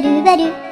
better, better.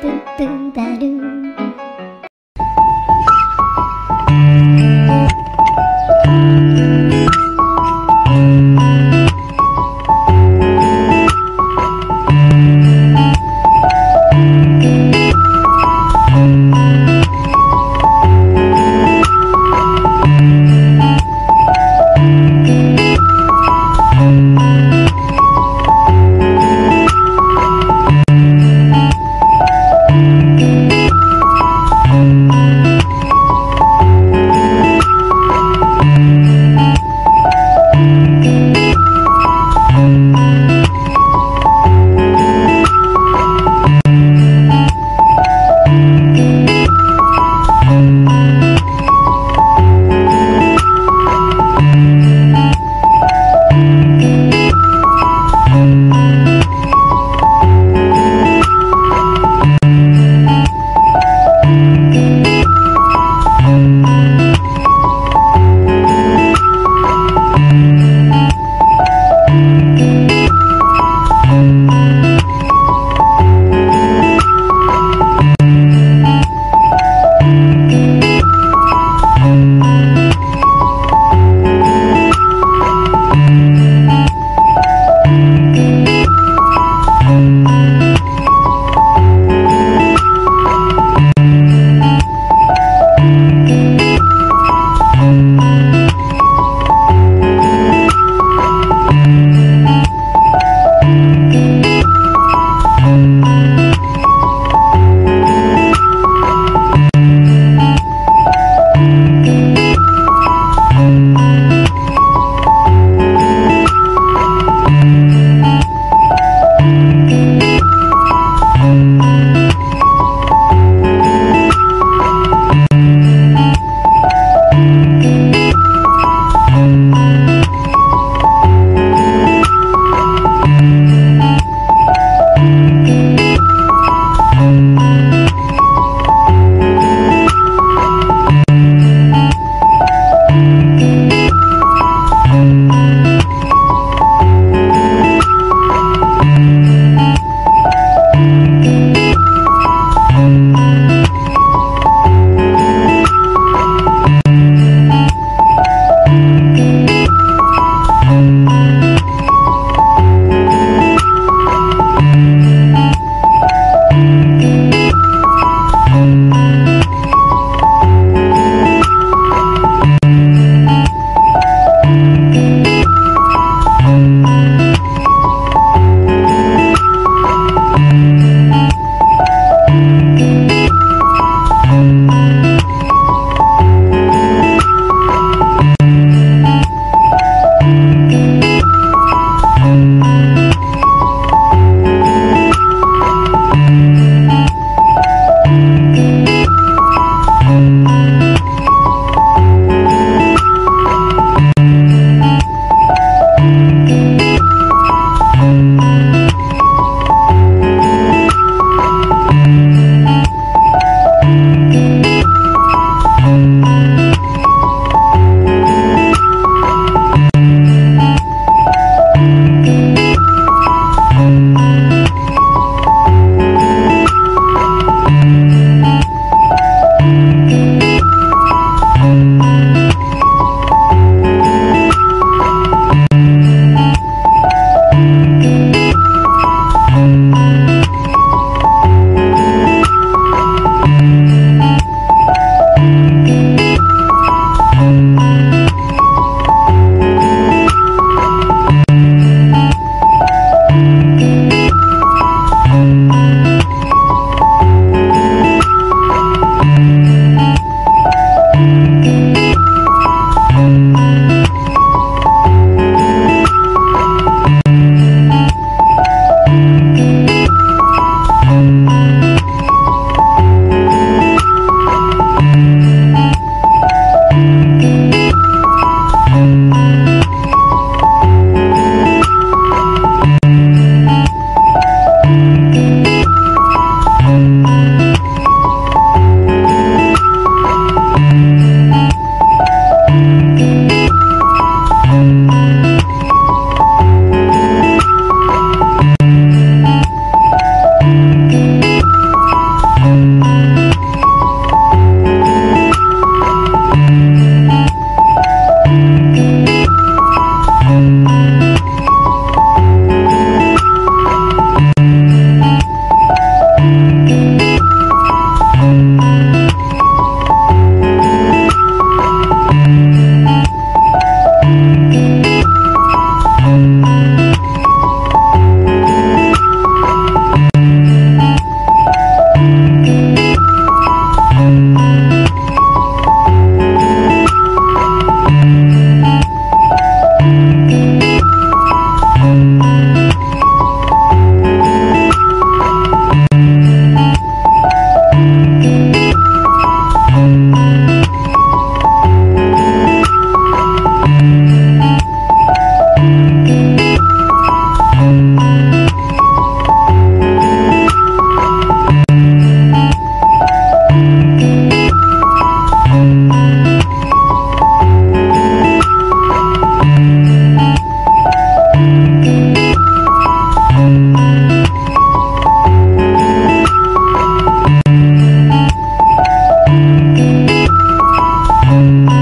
Música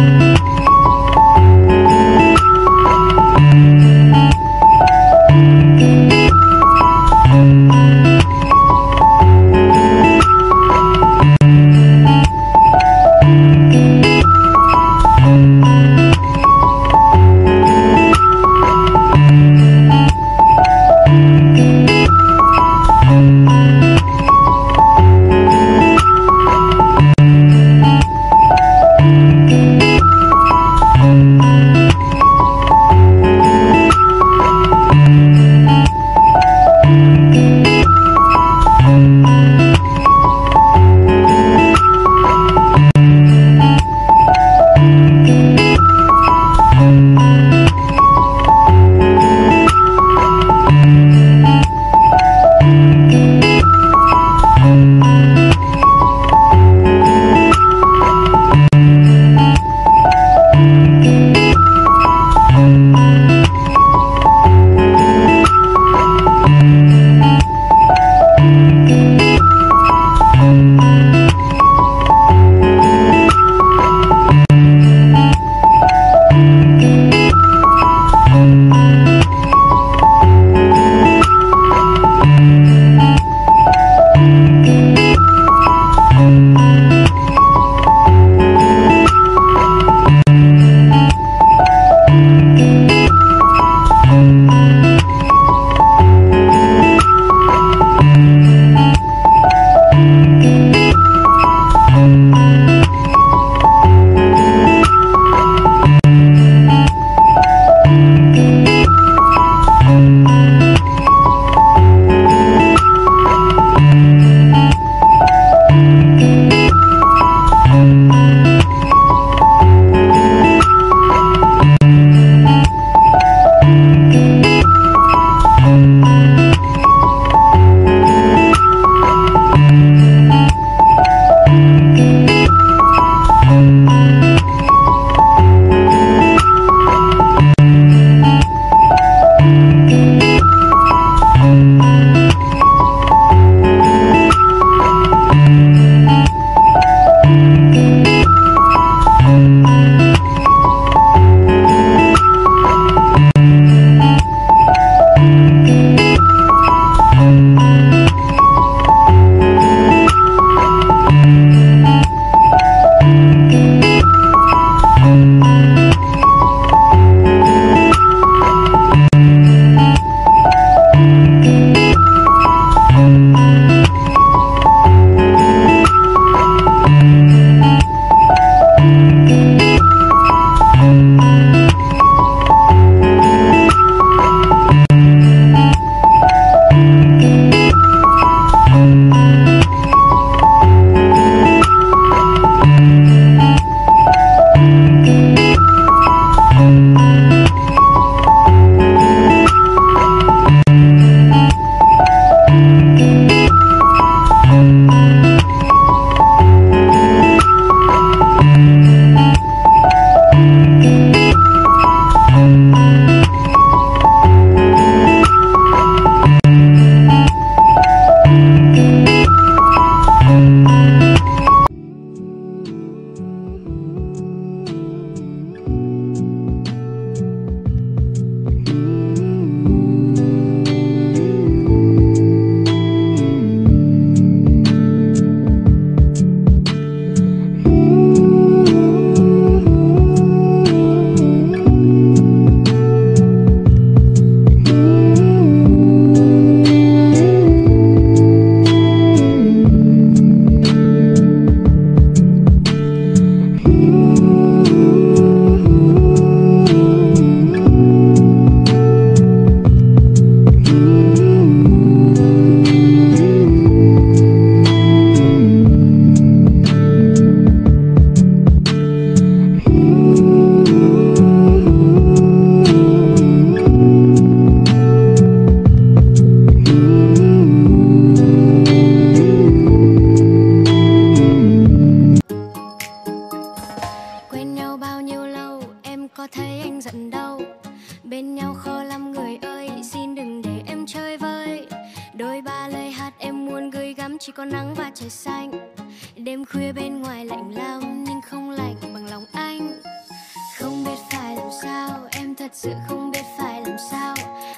thật sự không biết phải làm sao.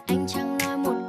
Anh chẳng nói một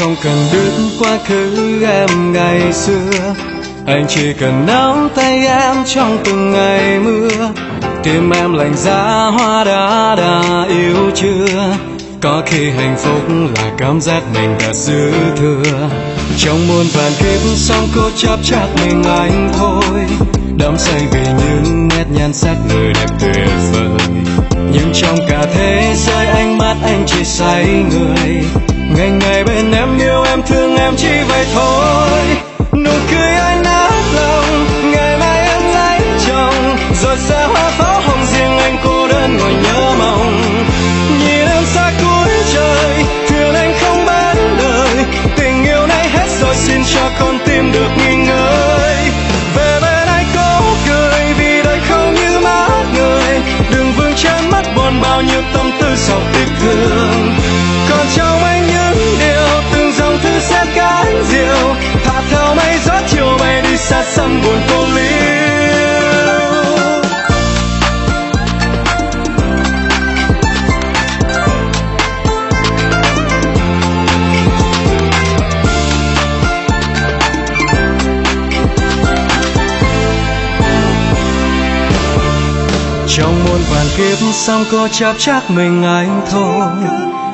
không cần biết quá khứ em ngày xưa. Anh chỉ cần nắm tay em trong từng ngày mưa. Tim em lạnh giá, hoa đã đã yêu chưa? Có khi hạnh phúc là cảm giác mình đã dư thừa. Trong muôn vàn kiếp sống cố chấp chắc mình anh thôi. Đắm say vì những nét nhan sắc người đẹp tuyệt vời. Nhưng trong cả thế giới ánh mắt anh chỉ say người ngày ngày bên em yêu em, thương em chỉ vậy thôi. Nụ cười anh nát lòng, ngày mai em lấy chồng. Rồi sẽ hoa pháo hồng riêng anh cô đơn ngồi nhớ mong. Nhìn em xa cuối trời, thương anh không bán lời. Tình yêu này hết rồi, xin cho con tim được nghỉ ngơi. Về bên anh cố cười, vì đời không như má người. Đừng vương chân mắt buồn bao nhiêu tâm tư sầu tiếc thương. Đi buồn cô liêu. Trong muôn vàn kiếp sống có chấp chắc mình anh thôi.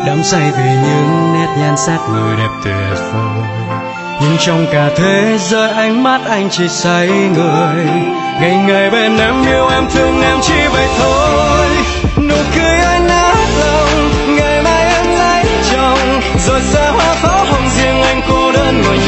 Đắm say vì những nét nhan sắc người đẹp tuyệt vời nhưng trong cả thế giới ánh mắt anh chỉ say người. Ngày ngày bên em yêu, em thương, em chỉ vậy thôi. Nụ cười anh nát lòng, ngày mai em lấy chồng. Rồi xa hoa pháo hồng riêng anh cô đơn ngồi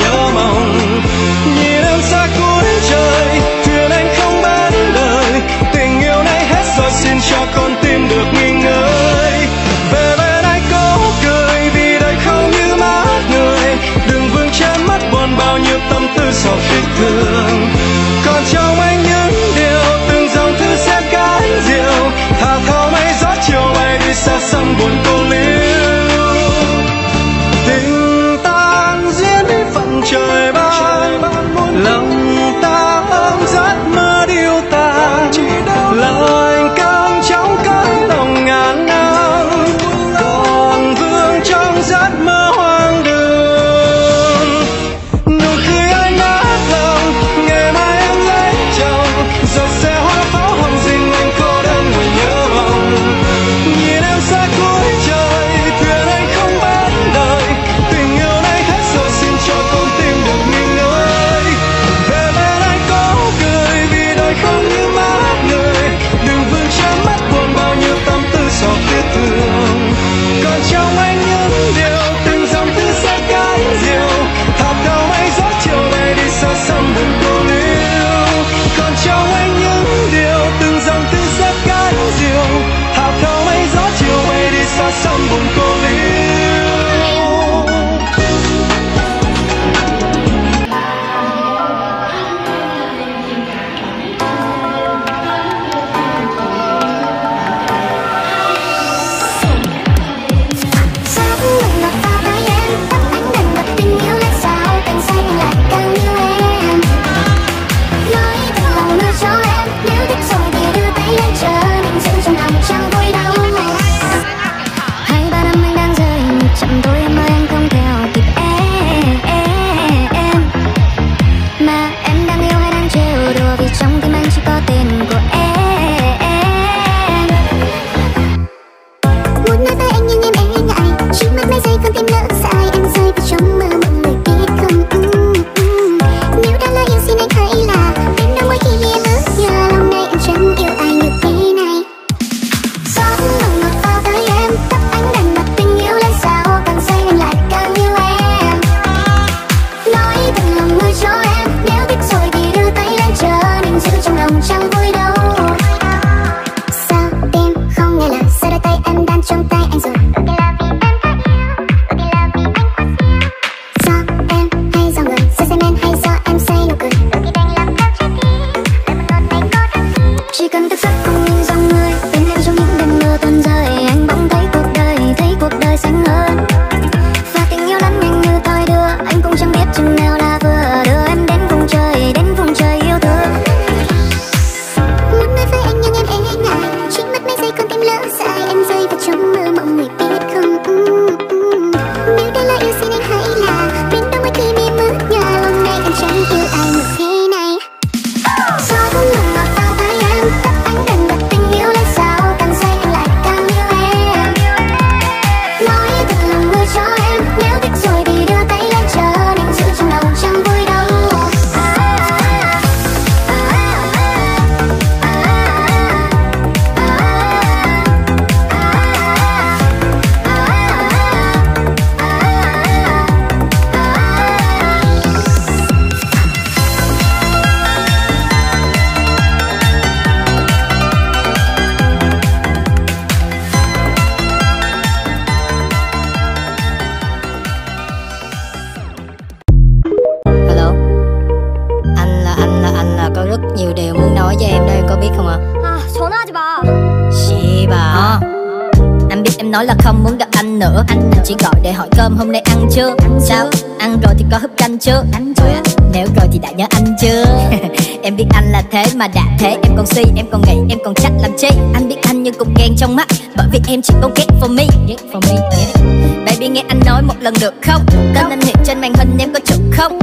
chỉ gọi để hỏi cơm hôm nay ăn chưa? Sao? ăn rồi thì có húp canh chưa? Ăn chưa Nếu rồi thì đã nhớ anh chưa? Em biết anh là thế mà đã thế Em còn si, em còn nghĩ, em còn trách làm chi? Anh biết anh như cục ghen trong mắt Bởi vì em chỉ có ghét for me. Ghét for me yeah. Baby nghe anh nói một lần được không? Tên anh hiện trên màn hình em có chụp không?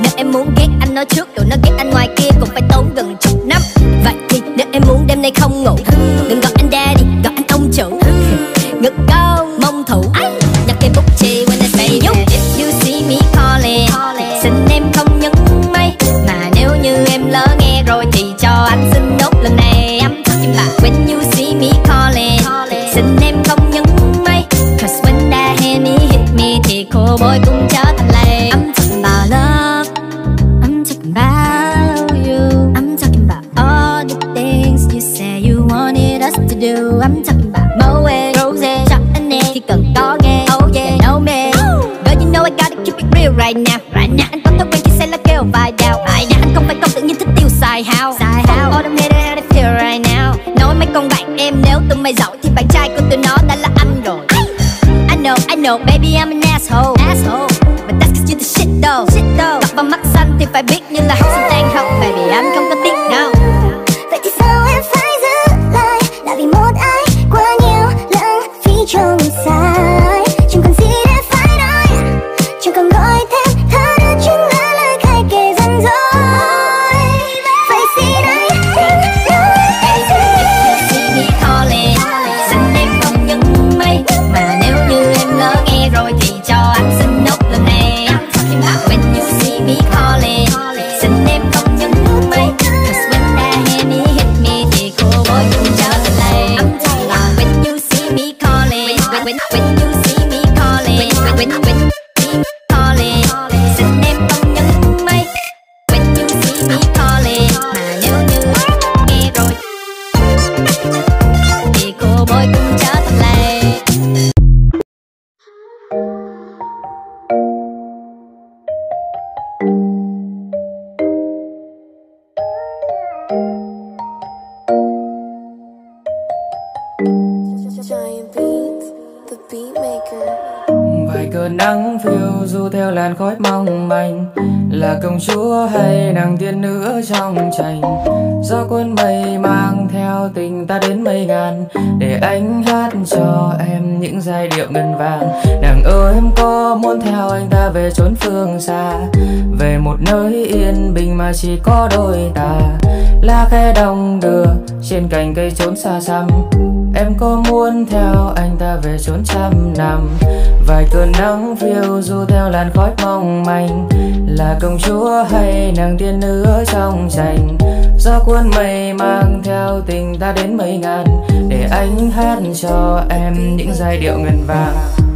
Nếu em muốn ghét anh nói trước Tụi nó ghét anh ngoài kia cũng phải tốn gần chục năm. Vậy thì nếu em muốn đêm nay không ngủ Đừng anh daddy, gọi Moe là công chúa hay nàng tiên nữ trong tranh do cuốn mây mang theo tình ta đến mây ngàn, để anh hát cho em những giai điệu ngân vàng. Nàng ơi, em có muốn theo anh ta về chốn phương xa, về một nơi yên bình mà chỉ có đôi ta. Lá khe đông đưa trên cành cây trốn xa xăm. Em có muốn theo anh ta về chốn trăm năm? Vài cơn nắng phiêu du theo làn khói mong manh. Là công chúa hay nàng tiên nữ ở trong tranh Do cuốn mây mang theo tình ta đến mấy ngàn? Để anh hát cho em những giai điệu ngân vàng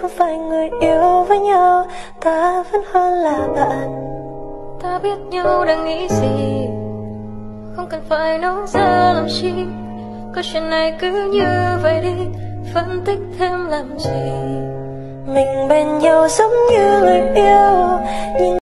không phải người yêu với nhau? Ta vẫn hơn là bạn. Ta biết nhau đang nghĩ gì? Không cần phải nói ra làm chi. Câu chuyện này cứ như vậy đi. Phân tích thêm làm gì? Mình bên nhau giống như lời yêu nhưng